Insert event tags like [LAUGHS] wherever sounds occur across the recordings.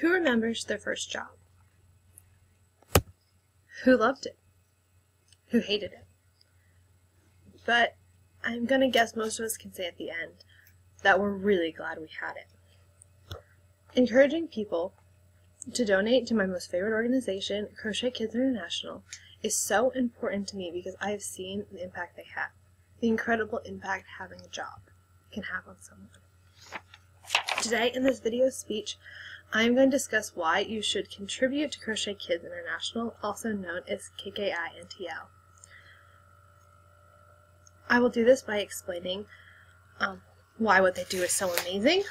Who remembers their first job? Who loved it? Who hated it? But I'm gonna guess most of us can say at the end that we're really glad we had it. Encouraging people to donate to my most favorite organization, Krochet Kids International, is so important to me because I have seen the impact they have. The incredible impact having a job can have on someone. Today in this video speech, I am going to discuss why you should contribute to Krochet Kids International, also known as KKINTL. I will do this by explaining um, why what they do is so amazing,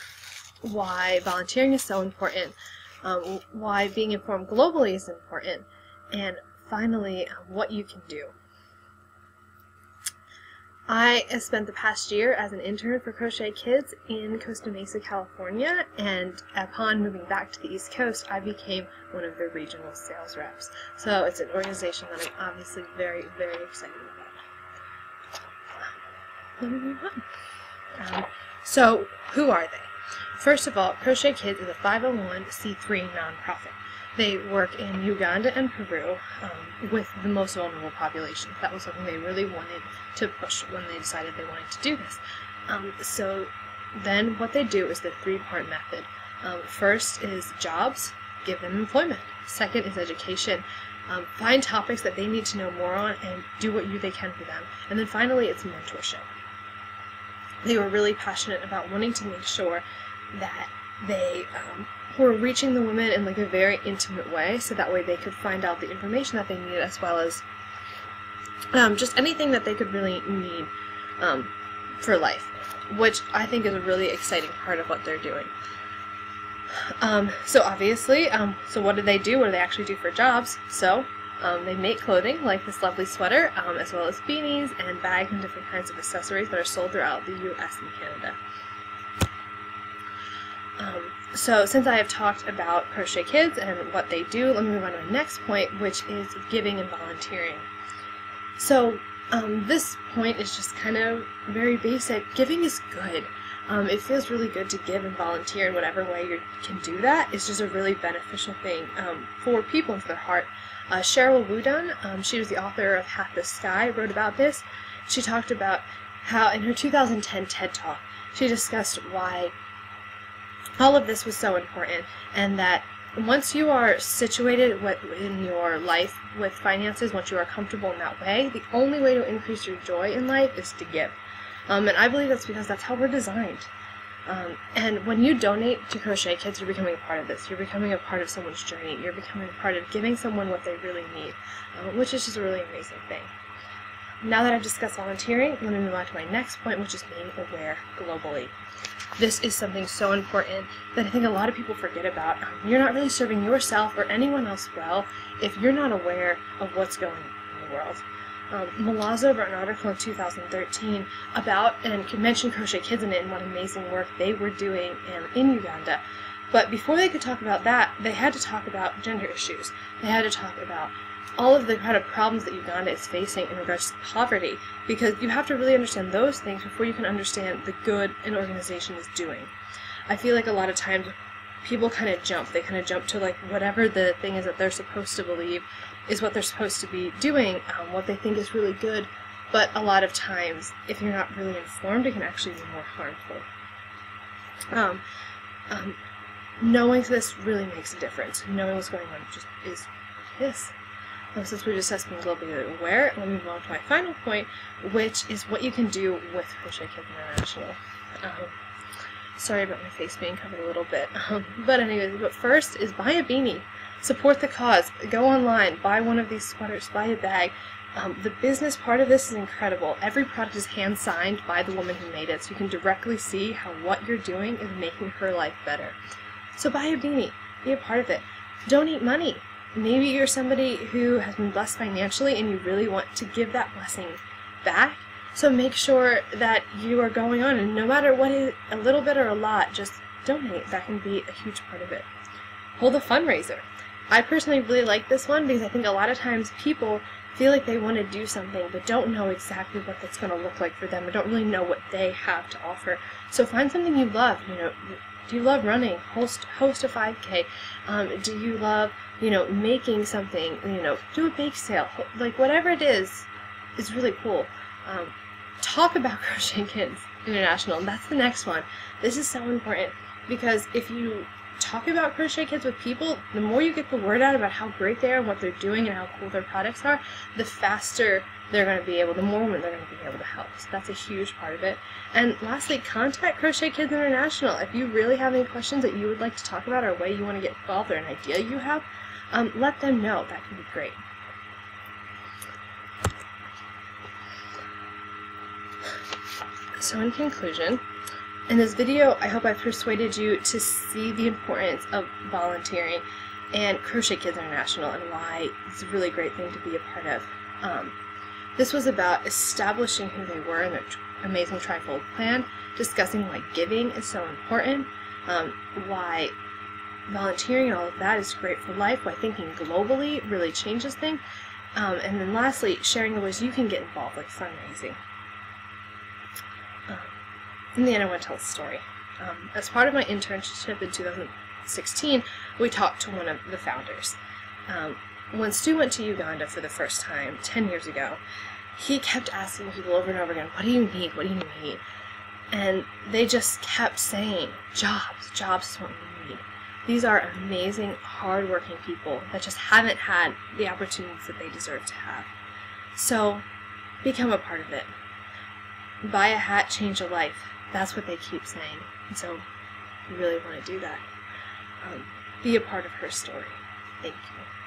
why volunteering is so important, um, why being informed globally is important, and finally, uh, what you can do. I spent the past year as an intern for Krochet Kids in Costa Mesa, California, and upon moving back to the East Coast, I became one of their regional sales reps. So it's an organization that I'm obviously very, very excited about. Let me move on. Um, so, who are they? First of all, Krochet Kids is a 501c3 nonprofit. They work in Uganda and Peru um, with the most vulnerable populations. That was something they really wanted to push when they decided they wanted to do this. Um, so then what they do is the three-part method. Um, first is jobs, give them employment. Second is education. Um, find topics that they need to know more on and do what you they can for them. And then finally, it's mentorship. They were really passionate about wanting to make sure that they um, who are reaching the women in like a very intimate way so that way they could find out the information that they need as well as um, just anything that they could really need um, for life which I think is a really exciting part of what they're doing. Um, so obviously um, so what do they do? What do they actually do for jobs? So um, they make clothing like this lovely sweater um, as well as beanies and bags and different kinds of accessories that are sold throughout the US and Canada so since I have talked about Krochet Kids and what they do, let me move on to my next point, which is giving and volunteering. So um, this point is just kind of very basic. Giving is good. Um, it feels really good to give and volunteer in whatever way you can do that. It's just a really beneficial thing um, for people and for their heart. Uh, Sheryl WuDunn, um, she was the author of Half the Sky, wrote about this. She talked about how in her 2010 TED Talk, she discussed why all of this was so important and that once you are situated in your life with finances, once you are comfortable in that way, the only way to increase your joy in life is to give. Um, and I believe that's because that's how we're designed. Um, and when you donate to Krochet Kids, you're becoming a part of this. You're becoming a part of someone's journey. You're becoming a part of giving someone what they really need, um, which is just a really amazing thing. Now that I've discussed volunteering, let me move on to my next point, which is being aware globally this is something so important that I think a lot of people forget about. You're not really serving yourself or anyone else well if you're not aware of what's going on in the world. Um, Malazzo wrote an article in 2013 about and mentioned Krochet Kids in it and what amazing work they were doing in, in Uganda. But before they could talk about that, they had to talk about gender issues. They had to talk about all of the kind of problems that Uganda is facing in regards to poverty, because you have to really understand those things before you can understand the good an organization is doing. I feel like a lot of times people kind of jump. They kind of jump to like whatever the thing is that they're supposed to believe is what they're supposed to be doing, um, what they think is really good. But a lot of times, if you're not really informed, it can actually be more harmful. Um, um, knowing this really makes a difference. Knowing what's going on just is this since we've discussed being globally aware, let me move on to my final point, which is what you can do with Krochet Kids International. Um, sorry about my face being covered a little bit. Um, but anyways, but first is buy a beanie. Support the cause. Go online. Buy one of these sweaters. Buy a bag. Um, the business part of this is incredible. Every product is hand signed by the woman who made it, so you can directly see how what you're doing is making her life better. So buy a beanie. Be a part of it. Donate money maybe you're somebody who has been blessed financially and you really want to give that blessing back. So make sure that you are going on, and no matter what is a little bit or a lot, just donate. That can be a huge part of it. Hold a fundraiser. I personally really like this one because I think a lot of times people feel like they want to do something but don't know exactly what that's going to look like for them or don't really know what they have to offer. So find something you love, you know, Do you love running? Host host a 5K. Um, do you love you know making something? You know, do a bake sale. Like whatever it is, is really cool. Um, talk about [LAUGHS] Krochet Kids International. That's the next one. This is so important because if you talk about Krochet Kids with people, the more you get the word out about how great they are and what they're doing and how cool their products are, the faster they're going to be able, the more women they're going to be able to help. So that's a huge part of it. And lastly, contact Krochet Kids International. If you really have any questions that you would like to talk about or a way you want to get involved or an idea you have, um, let them know. That could be great. So in conclusion, in this video, I hope I've persuaded you to see the importance of volunteering and Krochet Kids International and why it's a really great thing to be a part of. Um, this was about establishing who they were in their amazing trifold plan, discussing why giving is so important, um, why volunteering and all of that is great for life, why thinking globally really changes things, um, and then lastly, sharing the ways you can get involved, like fundraising. In the end, I want to tell a story. Um, as part of my internship in 2016, we talked to one of the founders. Um, when Stu went to Uganda for the first time 10 years ago, he kept asking people over and over again, What do you need? What do you need? And they just kept saying, Jobs, jobs is what we need. These are amazing, hardworking people that just haven't had the opportunities that they deserve to have. So, become a part of it. Buy a hat, change a life. That's what they keep saying. And so, you really want to do that. Um, be a part of her story. Thank you.